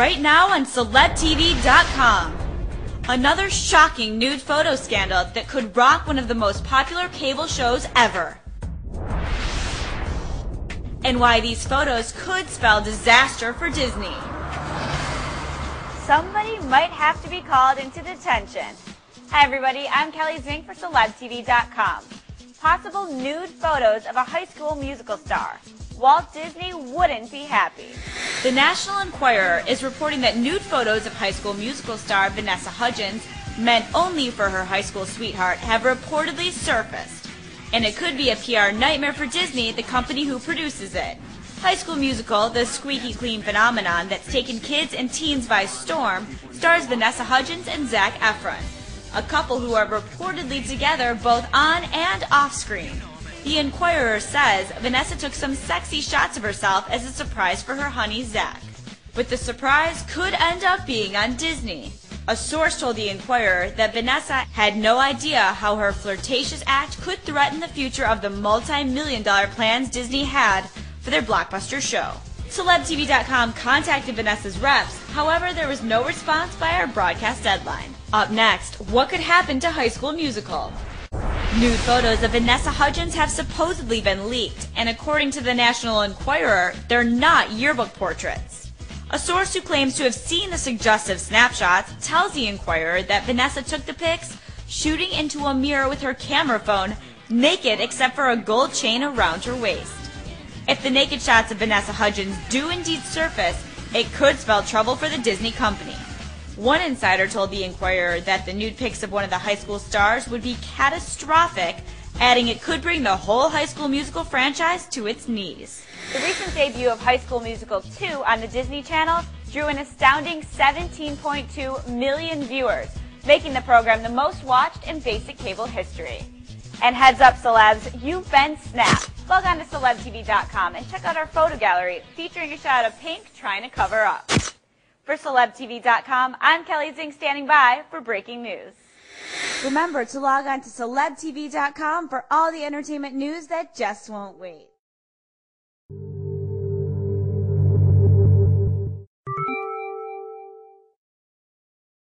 Right now on CelebTV.com. Another shocking nude photo scandal that could rock one of the most popular cable shows ever. And why these photos could spell disaster for Disney. Somebody might have to be called into detention. Hi everybody, I'm Kelly Zink for CelebTV.com. Possible nude photos of a high school musical star. Walt Disney wouldn't be happy. The National Enquirer is reporting that nude photos of high school musical star Vanessa Hudgens, meant only for her high school sweetheart, have reportedly surfaced. And it could be a PR nightmare for Disney, the company who produces it. High School Musical, the squeaky clean phenomenon that's taken kids and teens by storm, stars Vanessa Hudgens and Zac Efron, a couple who are reportedly together both on and off screen. The Enquirer says Vanessa took some sexy shots of herself as a surprise for her honey Zac. But the surprise could end up being on Disney. A source told the Enquirer that Vanessa had no idea how her flirtatious act could threaten the future of the multi-million dollar plans Disney had for their blockbuster show. CelebTV.com contacted Vanessa's reps, however, there was no response by our broadcast deadline. Up next, what could happen to High School Musical? Nude photos of Vanessa Hudgens have supposedly been leaked, and according to the National Enquirer, they're not yearbook portraits. A source who claims to have seen the suggestive snapshots tells the Enquirer that Vanessa took the pics shooting into a mirror with her camera phone, naked except for a gold chain around her waist. If the naked shots of Vanessa Hudgens do indeed surface, it could spell trouble for the Disney company. One insider told the Enquirer that the nude pics of one of the high school stars would be catastrophic, adding it could bring the whole High School Musical franchise to its knees. The recent debut of High School Musical 2 on the Disney Channel drew an astounding 17.2 million viewers, making the program the most watched in basic cable history. And heads up, celebs, you've been snapped. Log on to celebtv.com and check out our photo gallery featuring a shot of Pink trying to cover up. For CelebTV.com, I'm Kelly Zink standing by for breaking news. Remember to log on to CelebTV.com for all the entertainment news that just won't wait.